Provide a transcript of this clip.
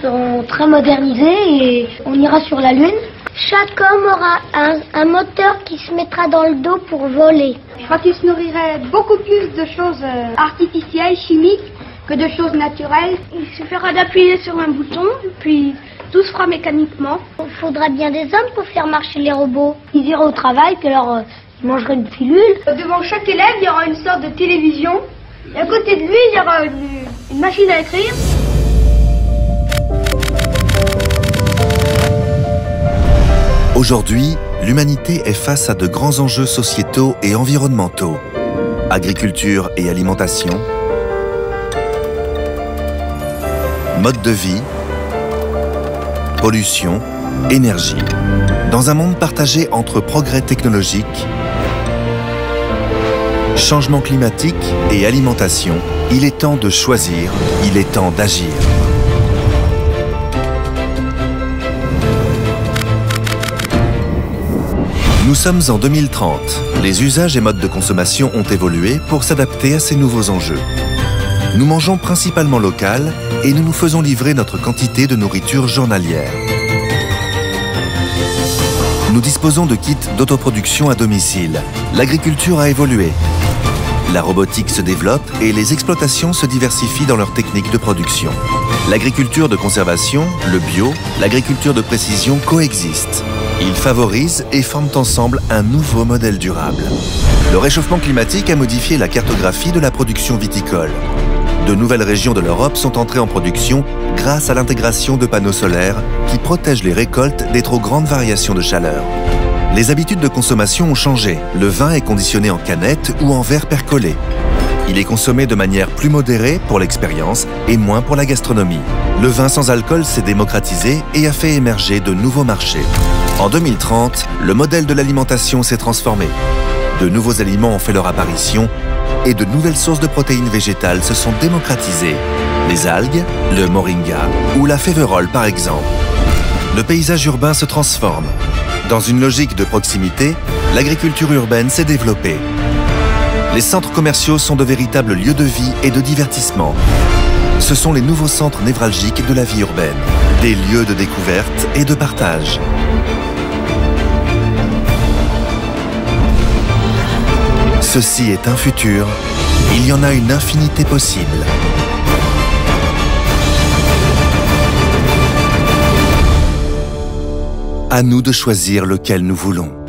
seront très modernisés et on ira sur la Lune. Chaque homme aura un, un moteur qui se mettra dans le dos pour voler. Je crois qu'il se nourrirait beaucoup plus de choses euh, artificielles, chimiques, que de choses naturelles. Il suffira d'appuyer sur un bouton, puis tout se fera mécaniquement. Il faudra bien des hommes pour faire marcher les robots. Ils iraient au travail, puis alors euh, ils mangeraient une pilule. Devant chaque élève, il y aura une sorte de télévision. Et à côté de lui, il y aura une, une machine à écrire. Aujourd'hui, l'humanité est face à de grands enjeux sociétaux et environnementaux. Agriculture et alimentation, mode de vie, pollution, énergie. Dans un monde partagé entre progrès technologiques, changement climatique et alimentation, il est temps de choisir, il est temps d'agir. Nous sommes en 2030. Les usages et modes de consommation ont évolué pour s'adapter à ces nouveaux enjeux. Nous mangeons principalement local et nous nous faisons livrer notre quantité de nourriture journalière. Nous disposons de kits d'autoproduction à domicile. L'agriculture a évolué. La robotique se développe et les exploitations se diversifient dans leurs techniques de production. L'agriculture de conservation, le bio, l'agriculture de précision coexistent. Ils favorisent et forment ensemble un nouveau modèle durable. Le réchauffement climatique a modifié la cartographie de la production viticole. De nouvelles régions de l'Europe sont entrées en production grâce à l'intégration de panneaux solaires qui protègent les récoltes des trop grandes variations de chaleur. Les habitudes de consommation ont changé. Le vin est conditionné en canette ou en verre percolé. Il est consommé de manière plus modérée pour l'expérience et moins pour la gastronomie. Le vin sans alcool s'est démocratisé et a fait émerger de nouveaux marchés. En 2030, le modèle de l'alimentation s'est transformé. De nouveaux aliments ont fait leur apparition et de nouvelles sources de protéines végétales se sont démocratisées. Les algues, le moringa ou la féverole par exemple. Le paysage urbain se transforme. Dans une logique de proximité, l'agriculture urbaine s'est développée. Les centres commerciaux sont de véritables lieux de vie et de divertissement. Ce sont les nouveaux centres névralgiques de la vie urbaine, des lieux de découverte et de partage. Ceci est un futur, il y en a une infinité possible. À nous de choisir lequel nous voulons.